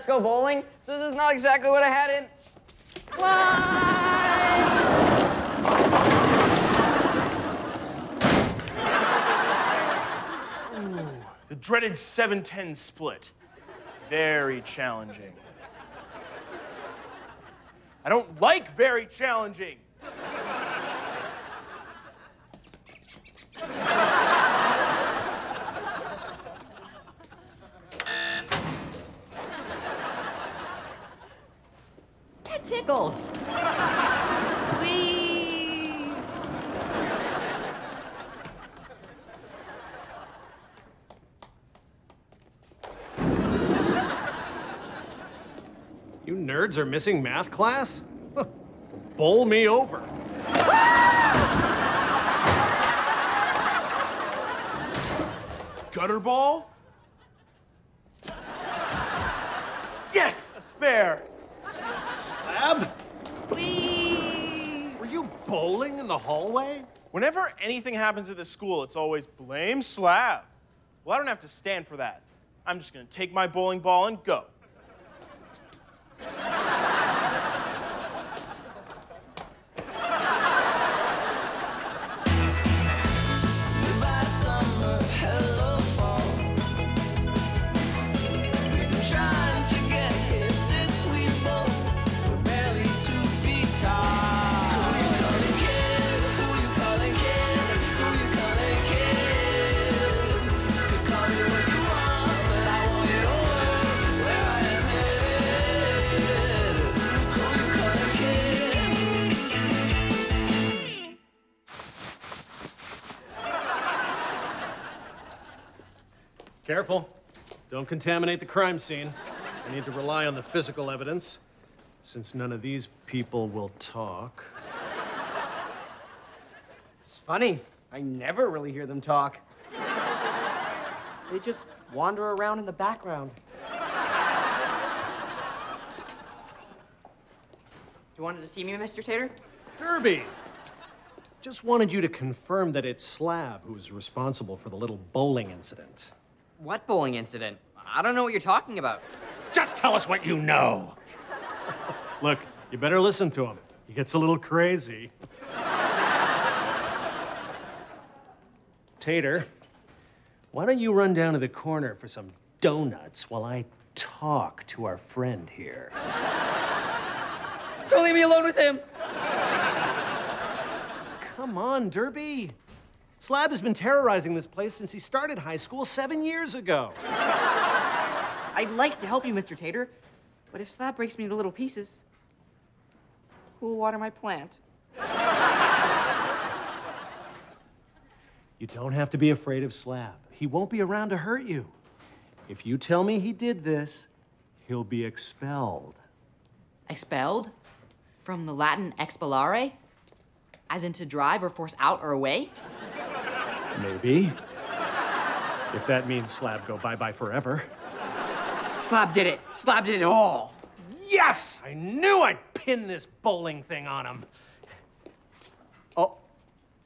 Let's Go Bowling. This is not exactly what I had in mind. The dreaded 710 split. Very challenging. I don't like very challenging. Tickles. Whee! You nerds are missing math class? Bowl me over. Gutter ball? Yes, a spare. Slab? Were you bowling in the hallway? Whenever anything happens at this school, it's always blame Slab. Well, I don't have to stand for that. I'm just gonna take my bowling ball and go. Careful. Don't contaminate the crime scene. I need to rely on the physical evidence, since none of these people will talk. It's funny. I never really hear them talk. They just wander around in the background. You wanted to see me, Mr. Tater? Derby! Just wanted you to confirm that it's Slab who's responsible for the little bowling incident. What bowling incident? I don't know what you're talking about. Just tell us what you know. Look, you better listen to him. He gets a little crazy. Tater, why don't you run down to the corner for some donuts while I talk to our friend here? Don't leave me alone with him. Come on, Derby. Slab has been terrorizing this place since he started high school seven years ago. I'd like to help you, Mr. Tater, but if Slab breaks me into little pieces, who will water my plant? You don't have to be afraid of Slab. He won't be around to hurt you. If you tell me he did this, he'll be expelled. Expelled? From the Latin expellare? As in to drive or force out or away? Maybe. If that means Slab go bye-bye forever. Slab did it. Slab did it all. Yes! I knew I'd pin this bowling thing on him. Oh,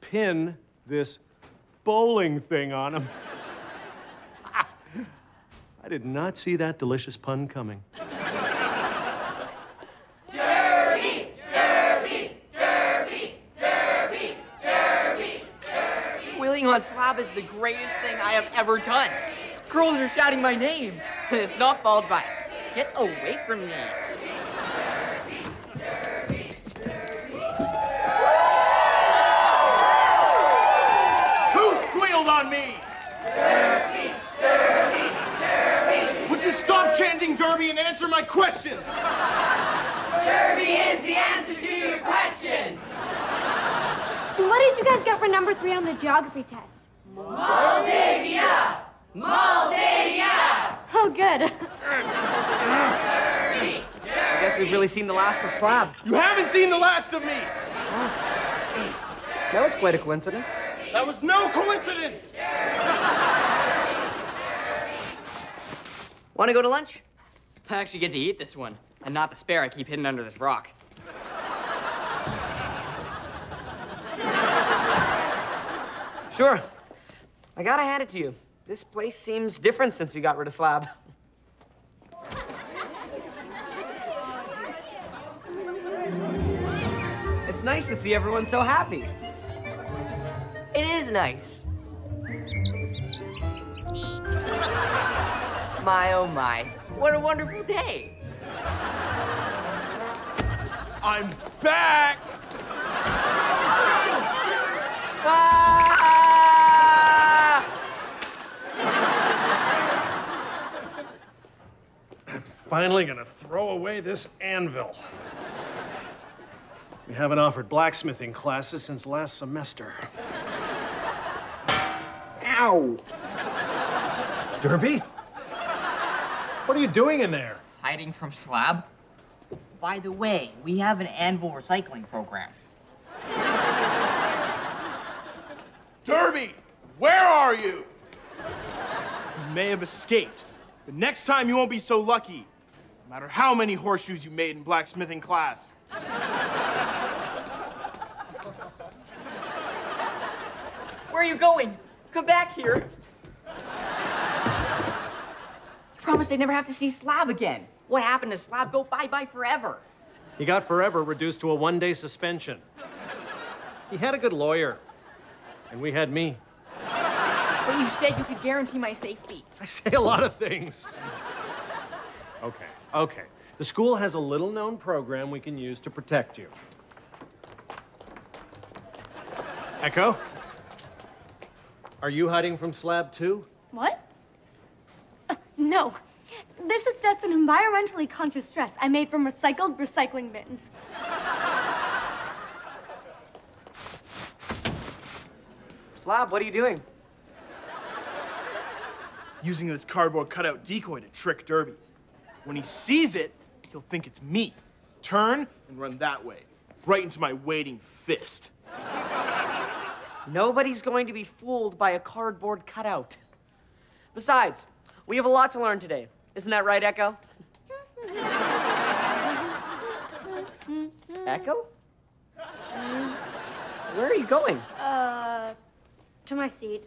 pin this bowling thing on him. I did not see that delicious pun coming. On Slab is the greatest thing I have ever done. Girls are shouting my name, and it's not followed by, get away from me. Who squealed on me? Derby, Derby, Derby. Would you stop chanting Derby and answer my question? Derby is the answer to your question. What did you guys get for number three on the geography test? Moldavia! Moldavia! Oh, good. I guess we've really seen the last of Slab. You haven't seen the last of me. That was quite a coincidence. That was no coincidence. Want to go to lunch? I actually get to eat this one, and not the spare I keep hidden under this rock. Sure. I gotta hand it to you. This place seems different since you got rid of Slab. it's nice to see everyone so happy. It is nice. my, oh my. What a wonderful day. I'm back! Bye! Finally gonna throw away this anvil. We haven't offered blacksmithing classes since last semester. Ow! Derby? What are you doing in there? Hiding from Slab? By the way, we have an anvil recycling program. Derby, where are you? You may have escaped, but next time you won't be so lucky. No matter how many horseshoes you made in blacksmithing class. Where are you going? Come back here. I promised I'd never have to see Slab again. What happened to Slab go bye-bye forever? He got forever reduced to a one day suspension. He had a good lawyer, and we had me. But you said you could guarantee my safety. I say a lot of things. Okay, okay. The school has a little known program we can use to protect you. Echo? Are you hiding from Slab too? What? Uh, no. This is just an environmentally conscious dress I made from recycled recycling bins. Slab, what are you doing? Using this cardboard cutout decoy to trick Derby. When he sees it, he'll think it's me. Turn and run that way, right into my waiting fist. Nobody's going to be fooled by a cardboard cutout. Besides, we have a lot to learn today. Isn't that right, Echo? Echo? Where are you going? Uh, to my seat.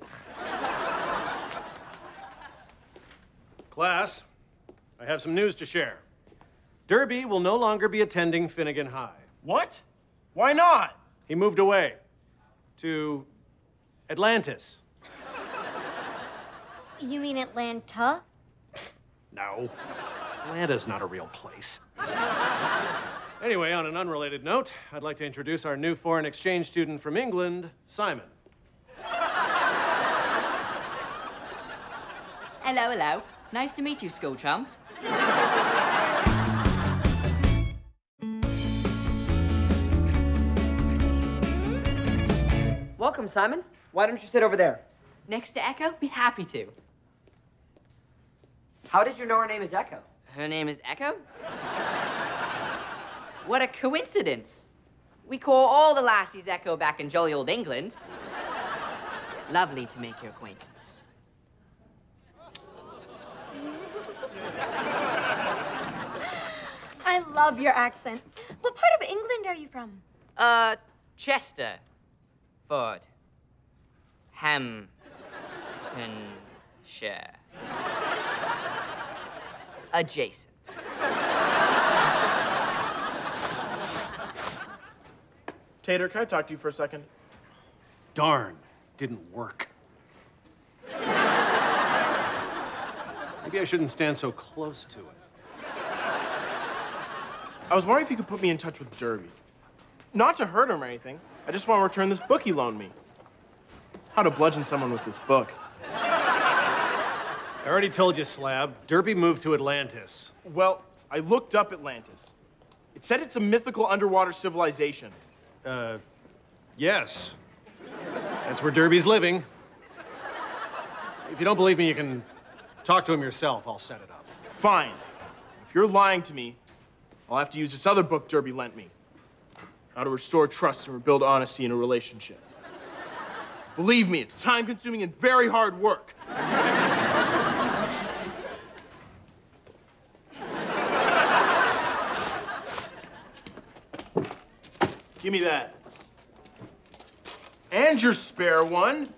Class, I have some news to share. Derby will no longer be attending Finnegan High. What? Why not? He moved away to Atlantis. You mean Atlanta? No, Atlanta's not a real place. Anyway, on an unrelated note, I'd like to introduce our new foreign exchange student from England, Simon. Hello, hello. Nice to meet you, school chums. Welcome, Simon. Why don't you sit over there? Next to Echo? Be happy to. How did you know her name is Echo? Her name is Echo? what a coincidence. We call all the lassies Echo back in jolly old England. Lovely to make your acquaintance. I love your accent. What part of England are you from? Uh, Chester. Ford. Hamptonshire. Adjacent. Tater, can I talk to you for a second? Darn, didn't work. Maybe I shouldn't stand so close to it. I was wondering if you could put me in touch with Derby. Not to hurt him or anything. I just want to return this book he loaned me. How to bludgeon someone with this book. I already told you, Slab. Derby moved to Atlantis. Well, I looked up Atlantis. It said it's a mythical underwater civilization. Uh, yes. That's where Derby's living. If you don't believe me, you can talk to him yourself. I'll set it up. Fine. If you're lying to me, I'll have to use this other book Derby lent me. How to restore trust and rebuild honesty in a relationship. Believe me, it's time consuming and very hard work. Give me that. And your spare one.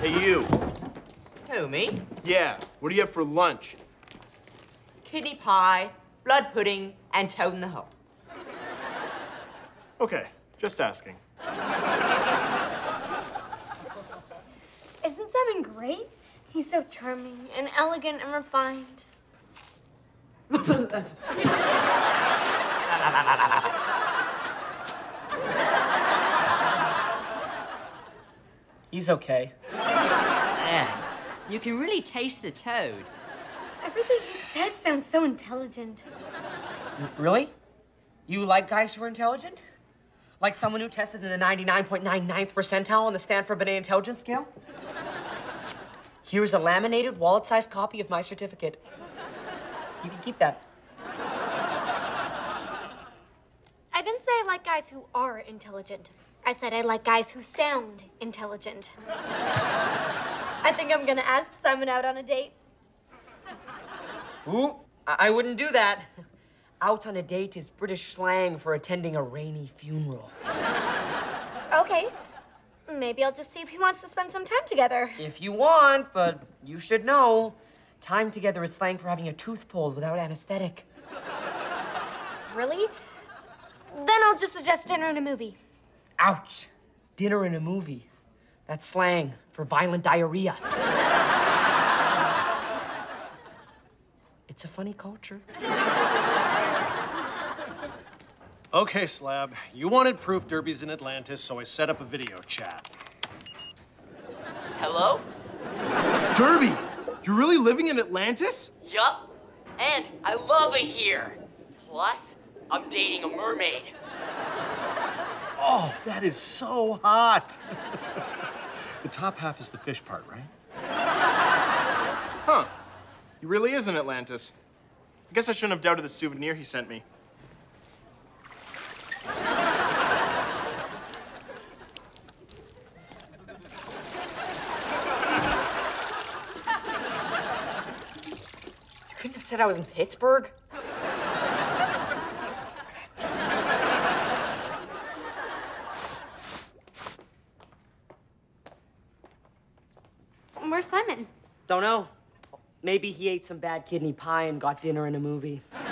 Hey, you. Who, me? Yeah, what do you have for lunch? kidney pie, blood pudding, and toad in the hole. Okay, just asking. Isn't Simon great? He's so charming and elegant and refined. He's okay. Man, you can really taste the toad. Everything he says sounds so intelligent. Mm, really? You like guys who are intelligent? Like someone who tested in the 99.99th percentile on the Stanford Binet Intelligence Scale? Here's a laminated, wallet-sized copy of my certificate. You can keep that. I didn't say I like guys who are intelligent. I said I like guys who sound intelligent. I think I'm gonna ask Simon out on a date. Ooh, I, I wouldn't do that. Out on a date is British slang for attending a rainy funeral. Okay. Maybe I'll just see if he wants to spend some time together. If you want, but you should know, time together is slang for having a tooth pulled without anesthetic. Really? Then I'll just suggest dinner and a movie. Ouch. Dinner and a movie. That's slang for violent diarrhea. it's a funny culture. Okay, Slab. You wanted proof Derby's in Atlantis, so I set up a video chat. Hello? Derby, you're really living in Atlantis? Yup. And I love it here. Plus, I'm dating a mermaid. Oh, that is so hot. The top half is the fish part, right? Huh. He really is in Atlantis. I guess I shouldn't have doubted the souvenir he sent me. You couldn't have said I was in Pittsburgh? Where's Simon? Don't know. Maybe he ate some bad kidney pie and got dinner in a movie. There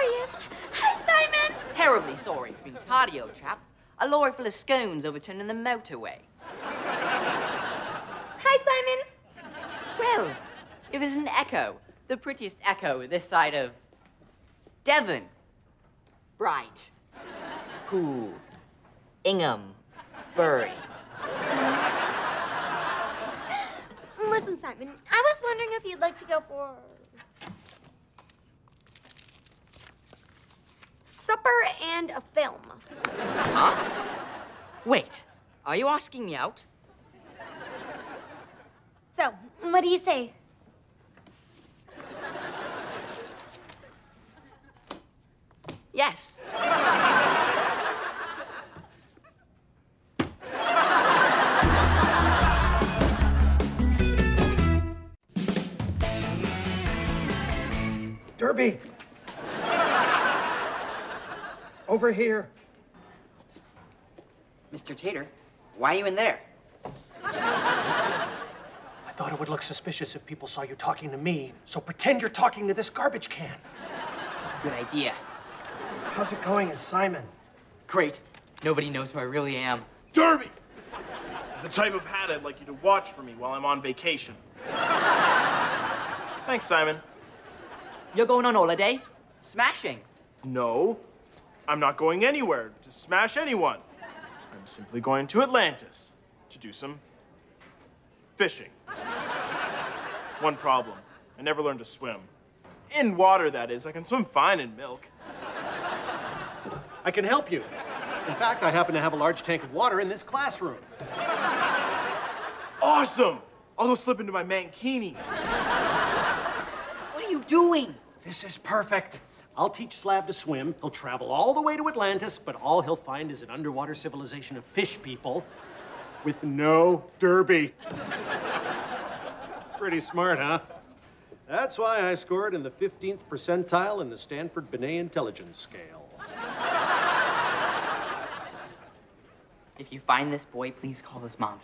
he is. Hi, Simon. Terribly sorry for being tardy, old chap. A lorry full of scones overturned on the motorway. Hi, Simon. Well, it was an echo. The prettiest echo this side of Devon. Bright. Cool. Ingham. Bury. Listen, Simon. I was wondering if you'd like to go for supper and a film. Huh? Wait, are you asking me out? So, what do you say? Yes. Derby! Over here. Mr. Tater, why are you in there? I thought it would look suspicious if people saw you talking to me, so pretend you're talking to this garbage can. Good idea. How's it going, as Simon? Great. Nobody knows who I really am. Derby! It's the type of hat I'd like you to watch for me while I'm on vacation. Thanks, Simon. You're going on holiday? Smashing. No, I'm not going anywhere to smash anyone. I'm simply going to Atlantis to do some fishing. One problem I never learned to swim. In water, that is. I can swim fine in milk. I can help you. In fact, I happen to have a large tank of water in this classroom. Awesome! I'll go slip into my mankini. What are you doing? This is perfect. I'll teach Slab to swim. He'll travel all the way to Atlantis, but all he'll find is an underwater civilization of fish people with no derby. Pretty smart, huh? That's why I scored in the 15th percentile in the Stanford Binet Intelligence Scale. If you find this boy, please call his mom.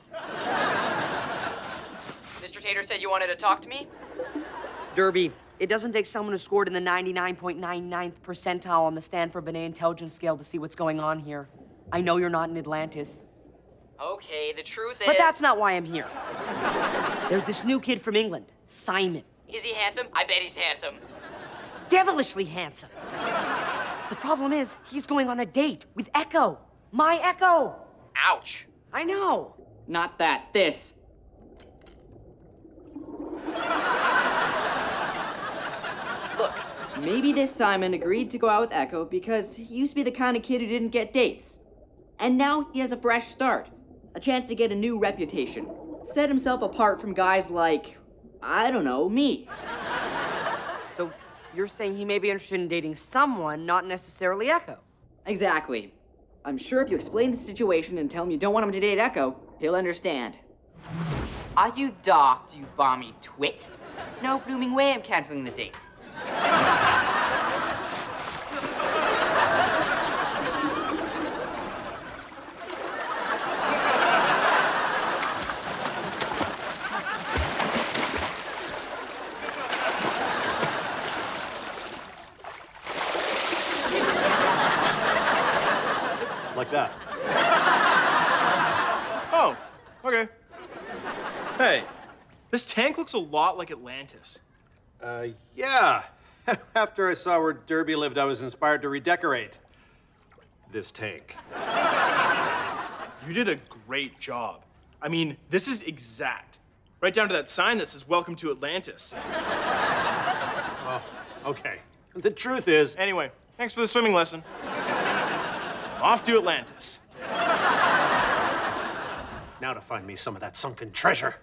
Mr. Tater said you wanted to talk to me? Derby, it doesn't take someone who scored in the 99.99th percentile on the Stanford Binet intelligence scale to see what's going on here. I know you're not in Atlantis, Okay, the truth is. but that's not why I'm here. There's this new kid from England, Simon. Is he handsome? I bet he's handsome. Devilishly handsome. The problem is, he's going on a date with Echo. My Echo. Ouch. I know. Not that. This. Look, maybe this Simon agreed to go out with Echo because he used to be the kind of kid who didn't get dates. And now he has a fresh start, a chance to get a new reputation, set himself apart from guys like, I don't know, me. So you're saying he may be interested in dating someone, not necessarily Echo. Exactly. I'm sure if you explain the situation and tell him you don't want him to date Echo, he'll understand. Are you daft, you balmy twit? No blooming way I'm canceling the date. Like that. Oh, okay. Hey, this tank looks a lot like Atlantis. Uh, yeah. After I saw where Derby lived, I was inspired to redecorate this tank. You did a great job. I mean, this is exact. Right down to that sign that says Welcome to Atlantis. Okay. The truth is, Anyway, thanks for the swimming lesson. Off to Atlantis. Now to find me some of that sunken treasure.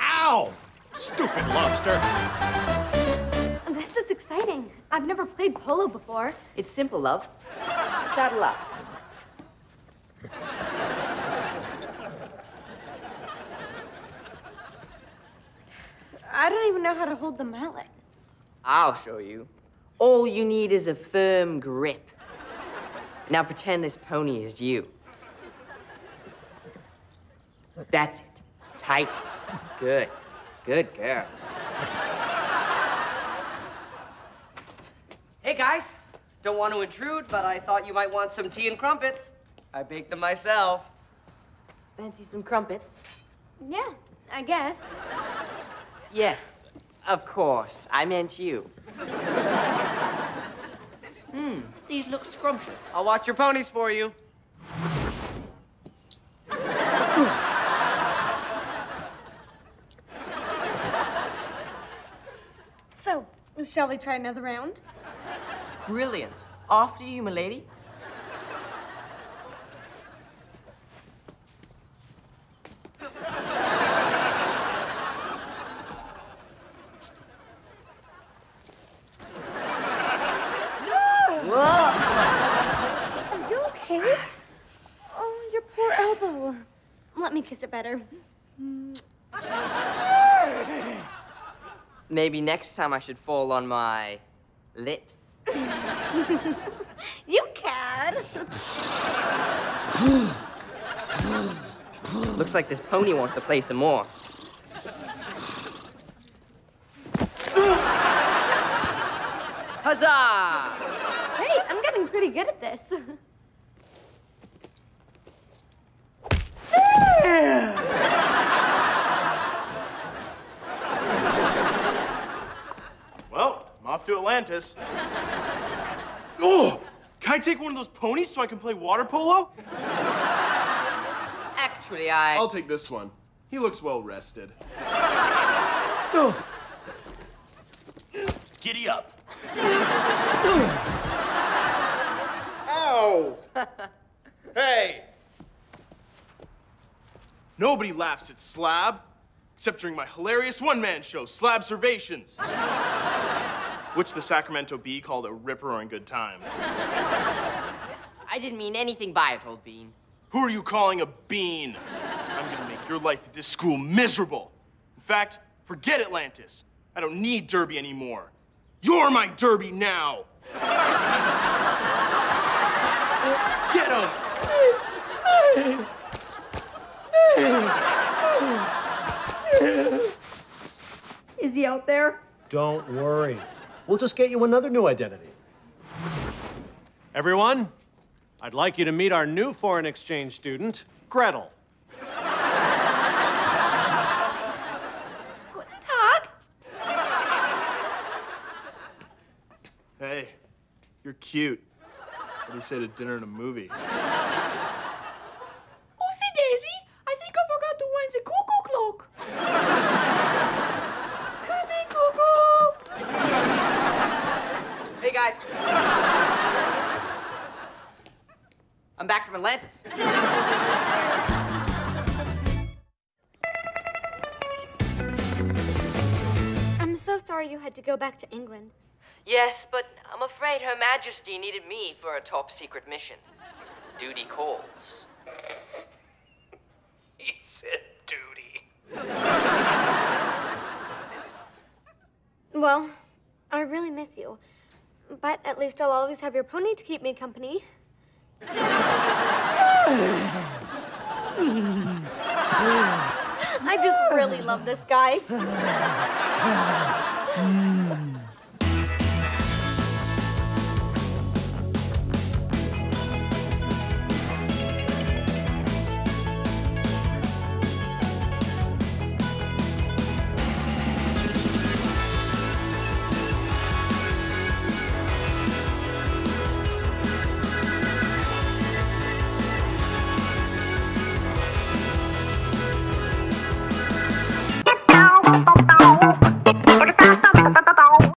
ow! Stupid lobster. This is exciting. I've never played polo before. It's simple, love. Saddle up. I don't even know how to hold the mallet. I'll show you. All you need is a firm grip. Now pretend this pony is you. That's it. Tight. Good. Good girl. Hey guys, don't want to intrude, but I thought you might want some tea and crumpets. I baked them myself. Fancy some crumpets? Yeah, I guess. Yes, of course. I meant you. Hmm, these look scrumptious. I'll watch your ponies for you. So, shall we try another round? Brilliant. After you, milady. Are you okay? Oh, your poor elbow. Let me kiss it better. Maybe next time I should fall on my lips. You cad. Looks like this pony wants to play some more. Huzzah! Hey, I'm getting pretty good at this. Well, I'm off to Atlantis. Oh! Can I take one of those ponies so I can play water polo? Actually, I. I'll take this one. He looks well rested. Giddy up. Ow! hey! Nobody laughs at Slab, except during my hilarious one-man show, Slab Servations. Which the Sacramento Bee called a rip-roaring good time. I didn't mean anything by it, old bean. Who are you calling a bean? I'm gonna make your life at this school miserable. In fact, forget Atlantis. I don't need Derby anymore. You're my Derby now. Get him! Is he out there? Don't worry. We'll just get you another new identity. Everyone, I'd like you to meet our new foreign exchange student, Gretel. Guten Tag. Hey, you're cute. What do you say to dinner and a movie? Oopsie daisy, I think I forgot to wind the cuckoo clock. Come in, cuckoo. Hey, guys. I'm back from Atlantis. I'm so sorry you had to go back to England. Yes, but I'm afraid Her Majesty needed me for a top secret mission. Duty calls. He said duty. Well, I really miss you. But at least I'll always have your pony to keep me company. I just really love this guy.